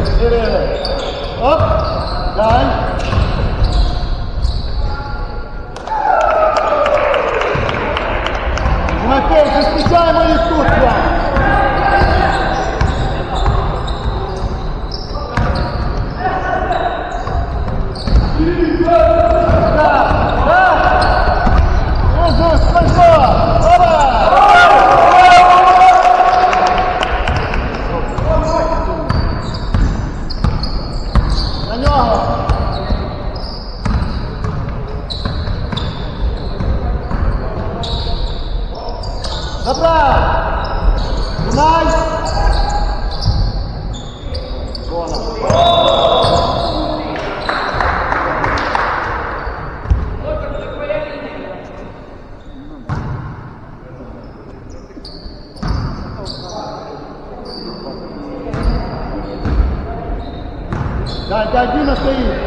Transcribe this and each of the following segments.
it, get in it. Up, guys. Направо! Кунай! Да, да, Дина стоит.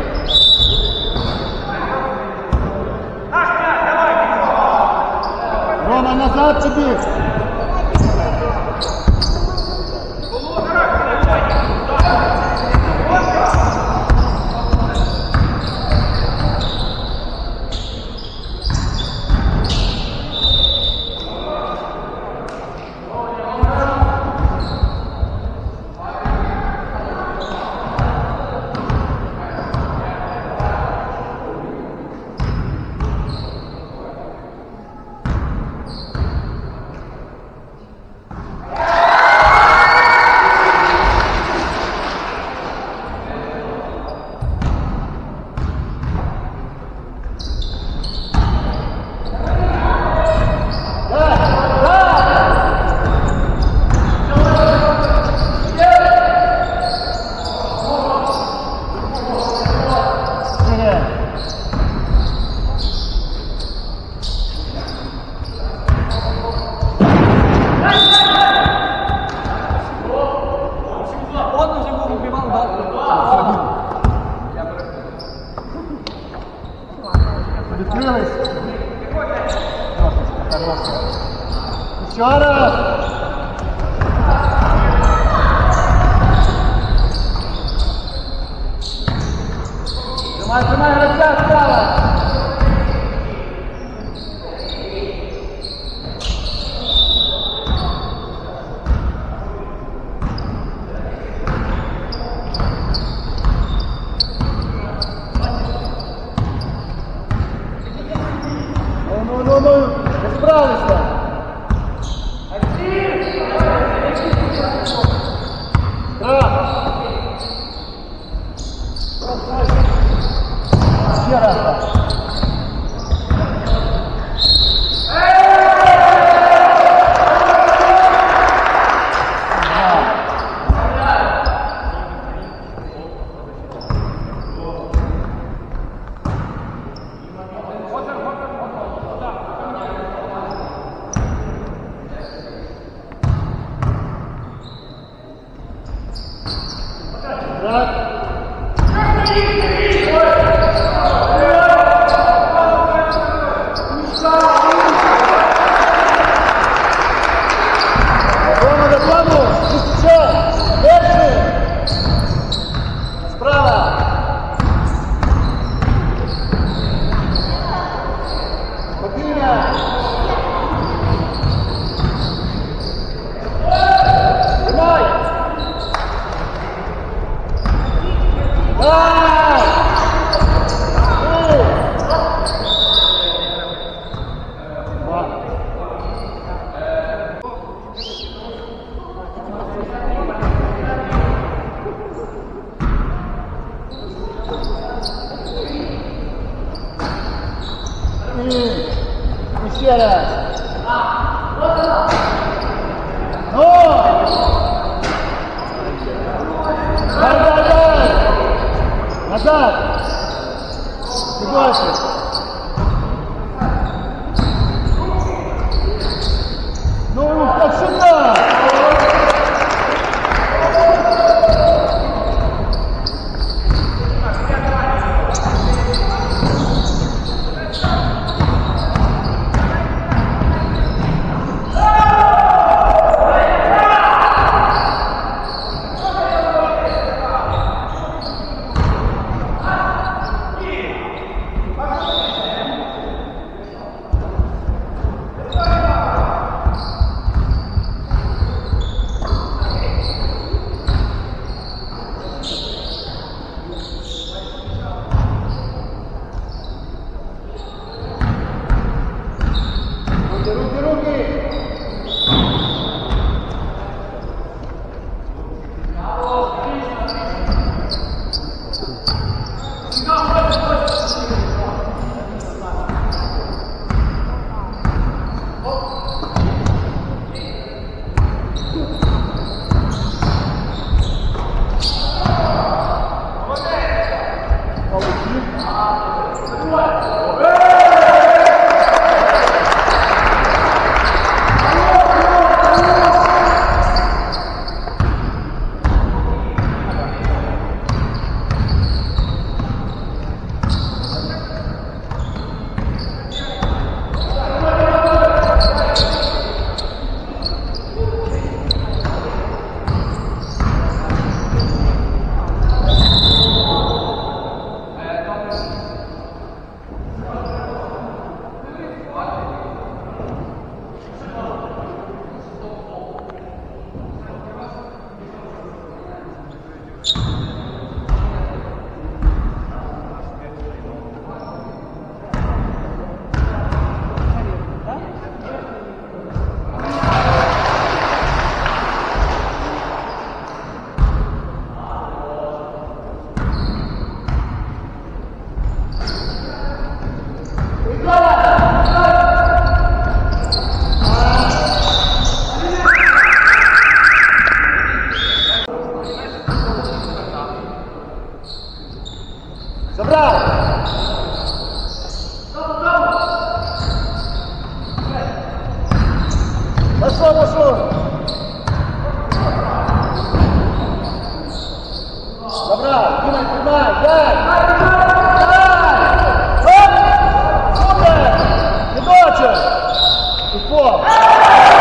up.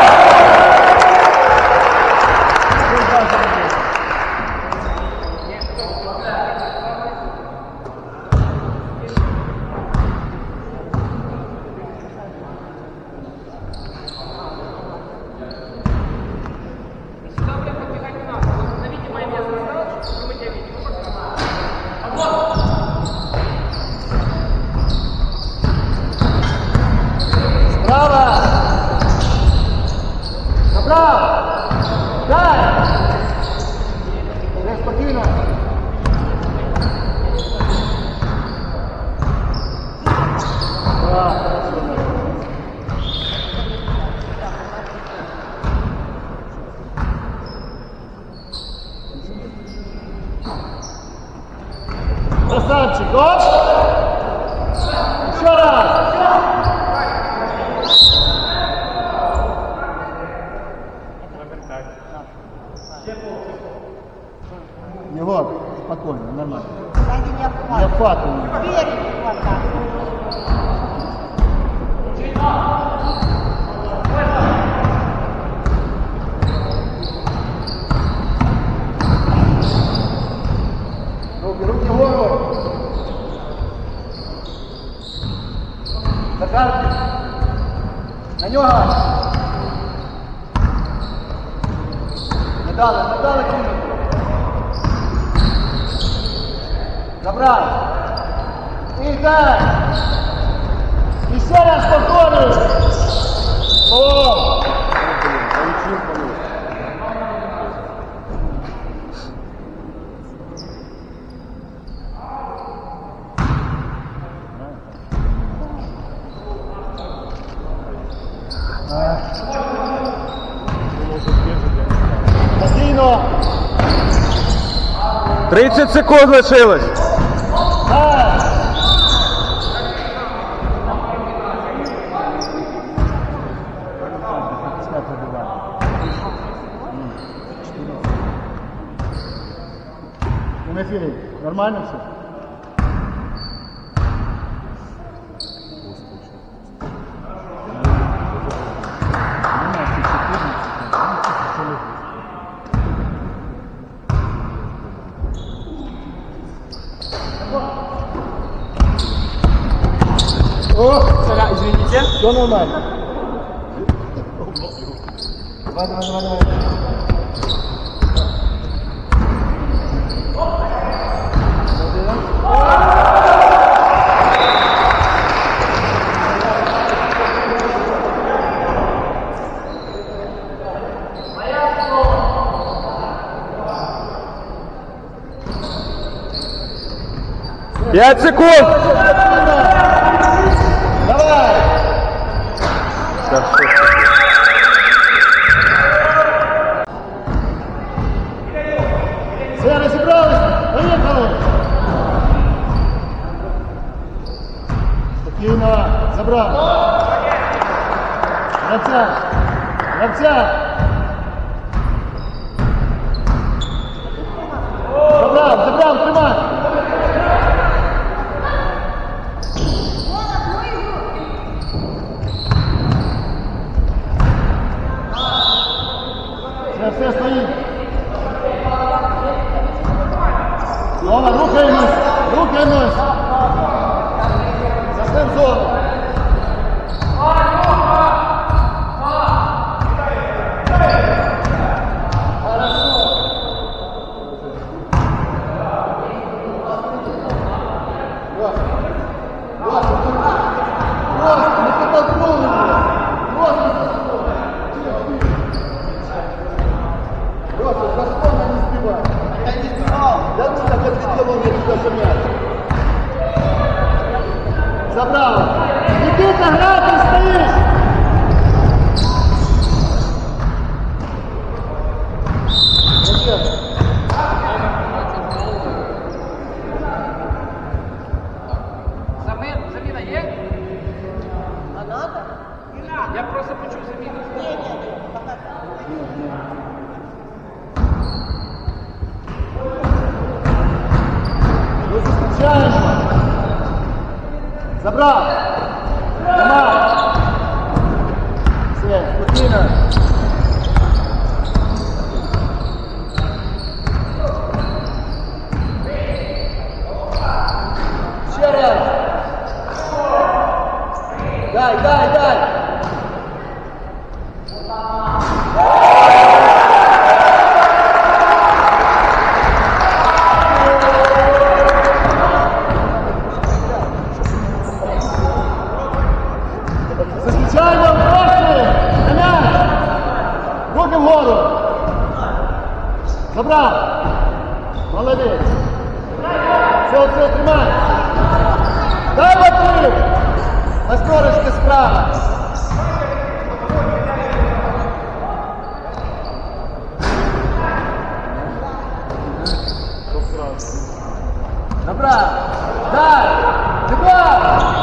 Santi, gol! Руки, руки гору. Захар. На нього. Не дали, не дали кинути. Забрав. І так. І ще раз повторюю. О! 30 секунд лишилось. Нормально все? Все нормально. Давай, давай, давай, давай. Пять секунд! Юна, забрав. Гравця. Гравця. Забрав. Тримай. Забрав! Молодець! Все, все, тримай! Дай лапу! Восьмерочка справа! Забрав! Дай! Забрав!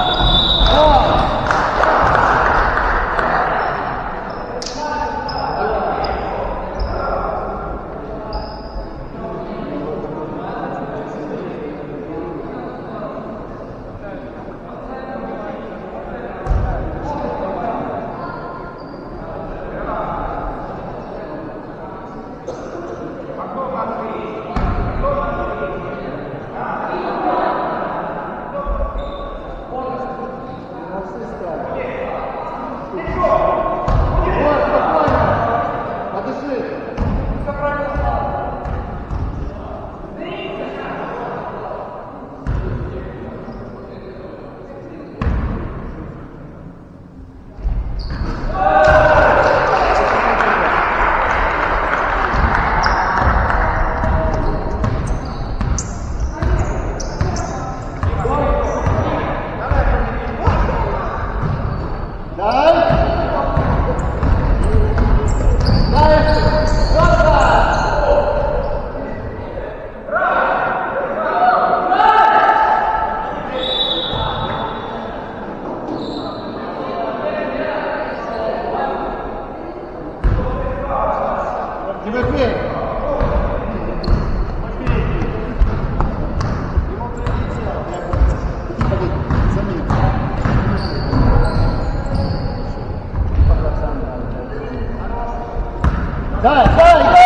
Дай, дай, дай!